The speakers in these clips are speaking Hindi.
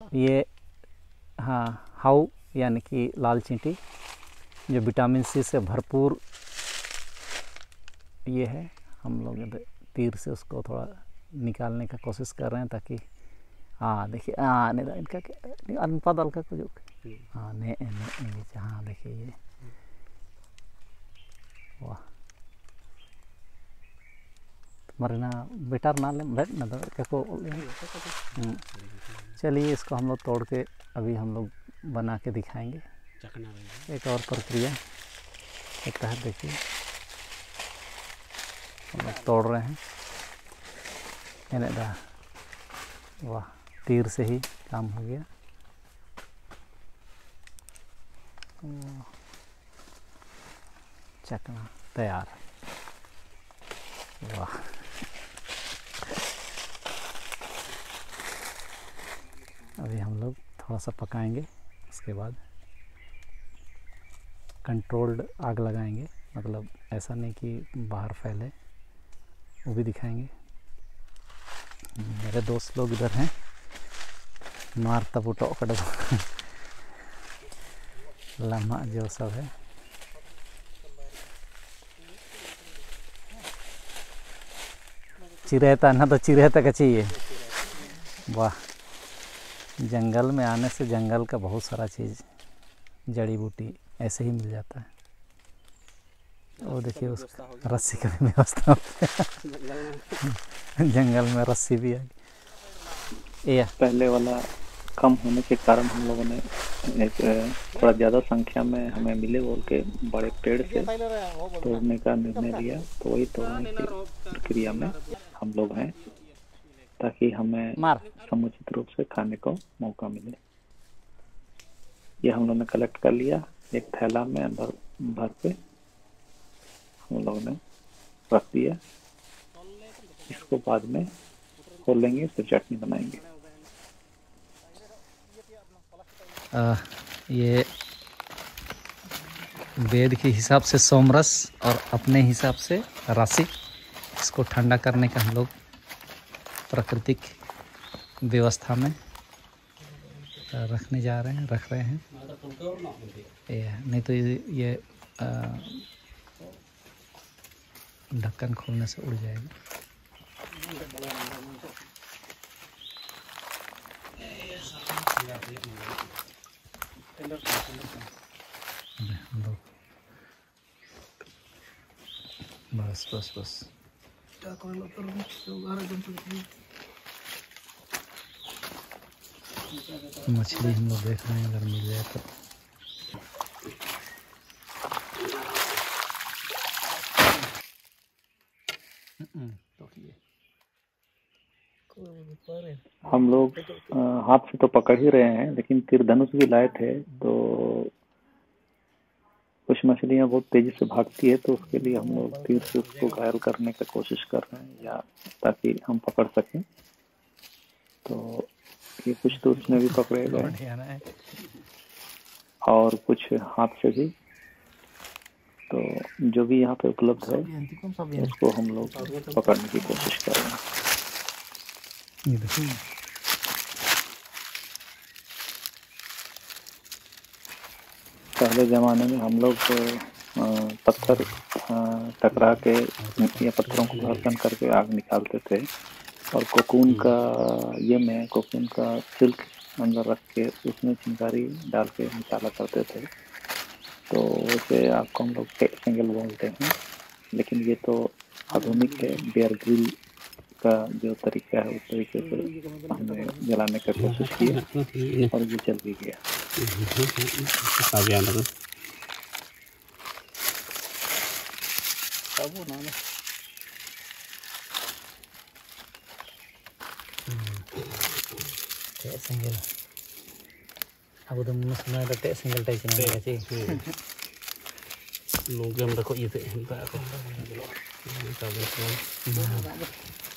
ये हाँ हाउ यानी कि लाल चींटी जो विटामिन सी से भरपूर ये है। हम लोग तीर से उसको थोड़ा निकालने का कोशिश कर रहे हैं ताकि हाँ देखिए हाँ नहीं इनका क्या अनुपात हल्का कुछ हाँ नहीं हाँ देखिए ये। वाह। मरना बेटर ना ले बैठ ना को चलिए इसको हम लोग तोड़ के अभी हम लोग बना के दिखाएँगे। एक और प्रक्रिया। एक तहत देखिए। हम लोग तोड़ रहे हैं। दा। वाह तीर से ही काम हो गया। चकना तैयार। वाह। अभी हम लोग थोड़ा सा पकाएँगे, उसके बाद कंट्रोल्ड आग लगाएँगे। मतलब ऐसा नहीं कि बाहर फैले, वो भी दिखाएँगे। मेरे दोस्त लोग इधर हैं। मार तब उठो कट लम्हा जो सब है। चिरेता ना तो चिरेता का चाहिए। वाह। जंगल में आने से जंगल का बहुत सारा चीज़ जड़ी बूटी ऐसे ही मिल जाता है। और देखिए उस रस्सी का भी व्यवस्था जंगल में रस्सी भी है ये पहले वाला कम होने के कारण हम लोगों ने एक थोड़ा ज़्यादा संख्या में हमें मिले बोल के बड़े पेड़ से तोड़ने का निर्णय लिया। तो वही तोड़ने की प्रक्रिया में हम लोग हैं। ताकि हमें समुचित रूप से खाने को मौका मिले। ये हम लोग ने कलेक्ट कर लिया। एक थैला में अंदर भर के हम लोग ने रख दिया। इसको बाद में खोल लेंगे फिर चटनी बनाएँगे। आ, ये वेद के हिसाब से सोमरस और अपने हिसाब से राशि इसको ठंडा करने का हम लोग प्राकृतिक व्यवस्था में रखने जा रहे हैं रख रहे हैं। ये नहीं तो ये, ये ढक्कन खोलने से उड़ जाएगा। बस बस बस। मछली हम लोग देख रहे हैं अगर मिल जाए तो हम लोग हाथ से तो पकड़ ही रहे हैं लेकिन तीर धनुष भी लाए थे तो कुछ मछलियाँ बहुत तेज़ी से भागती है तो उसके लिए हम लोग तीर से उसको घायल करने का कोशिश कर रहे हैं या ताकि हम पकड़ सकें। तो ये कुछ तो उसमें भी पकड़े गए। और कुछ हाथ से भी। तो जो भी यहाँ पे उपलब्ध है उसको हम लोग पकड़ने की कोशिश कर रहे हैं। पहले ज़माने में हम लोग पत्थर टकरा के या पत्थरों को घर्षण करके आग निकालते थे। और कोकून का ये में कोकून का सिल्क अंदर रख के उसमें चिंगारी डाल के निकाला करते थे। तो वैसे आपको हम लोग सिंगल बोलते हैं। लेकिन ये तो आधुनिक है बेयर ग्रिल उसका जो तरीका है उस तरीके से हमने जलाने का कोशिश की और ये चल भी गया। अब तो मुस्लिम सिंगल टाइप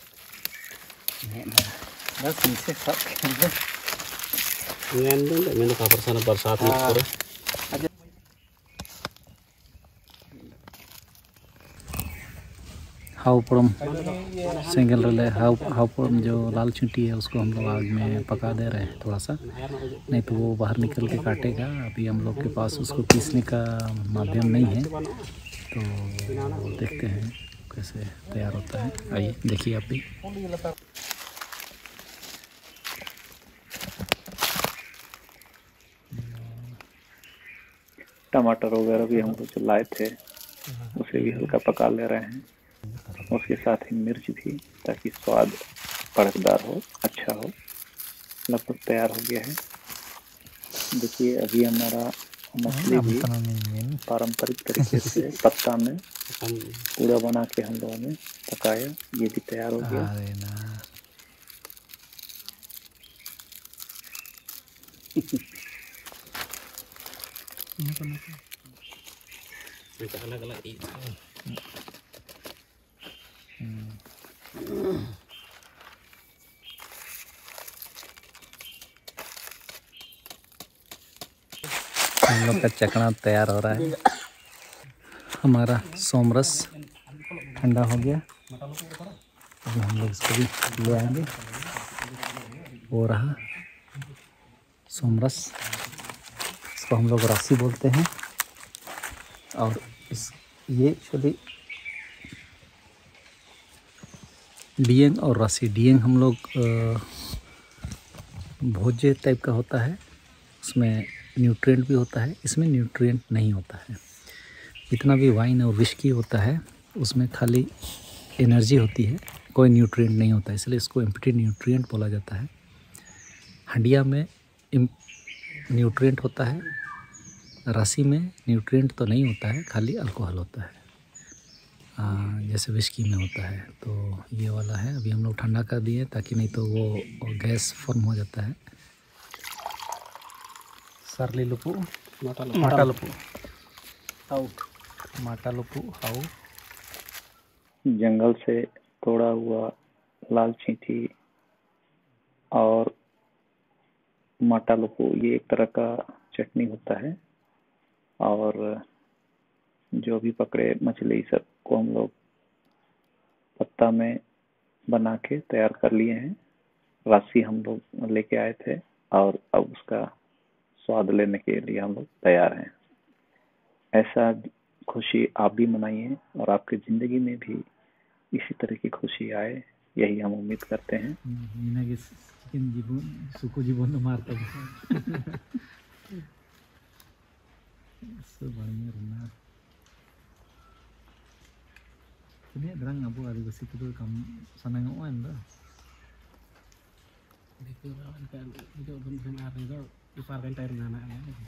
बस नीचे हाउपड़म सेंगल रले हाउ जो लाल चींटी है उसको हम लोग आग में पका दे रहे हैं थोड़ा सा नहीं तो वो बाहर निकल के काटेगा अभी हम लोग के पास उसको पीसने का माध्यम नहीं है तो देखते हैं कैसे तैयार होता है आइए देखिए आप भी टमाटर वगैरह भी हम लोग जो लाए थे उसे भी हल्का पका ले रहे हैं। उसके साथ ही मिर्च भी ताकि स्वाद कड़कदार हो अच्छा हो। लगभग तैयार हो गया है। देखिए अभी हमारा मछली भी पारंपरिक तरीके से पत्ता में पूरा बना के हम लोगों ने पकाया। ये भी तैयार हो गया। हम लोग का चकना तैयार हो रहा है। हमारा सोमरस ठंडा हो गया। अभी हम लोग इसको भी ले आएँगे। वो रहा सोमरस। इसको हम लोग राशि बोलते हैं। और इस, ये एक्चुअली डियंग और राशि डियंग हम लोग भोज्य टाइप का होता है। उसमें न्यूट्रिएंट भी होता है, इसमें न्यूट्रिएंट नहीं होता है। जितना भी वाइन और विस्की होता है, उसमें खाली एनर्जी होती है, कोई न्यूट्रिएंट नहीं होता है इसलिए इसको एम्पटी न्यूट्रिएंट बोला जाता है। हंडिया में न्यूट्रिएंट होता है राशि में न्यूट्रिएंट तो नहीं होता है खाली अल्कोहल होता है। आ, जैसे विस्की में होता है तो ये वाला है। अभी हम लोग ठंडा कर दिए ताकि नहीं तो वो गैस फॉर्म हो जाता है। सरली लुपू माटा लुपू आउट माटा लुपू हाउ? जंगल से तोड़ा हुआ लाल चींटी और माटा लुपू ये एक तरह का चटनी होता है। और जो भी पकड़े मछली सबको हम लोग पत्ता में बना के तैयार कर लिए हैं। राशि हम लोग लेके आए थे और अब उसका स्वाद लेने के लिए हम लोग तैयार हैं। ऐसा खुशी आप भी मनाइए और आपके ज़िंदगी में भी इसी तरह की खुशी आए यही हम उम्मीद करते हैं। जीवन, जीवन Subarna Jadi ini orang ngapu ada besi itu kamu sana ngawan dah. Itu kawan kan itu belum kemarin itu diparkan tayar anak ya.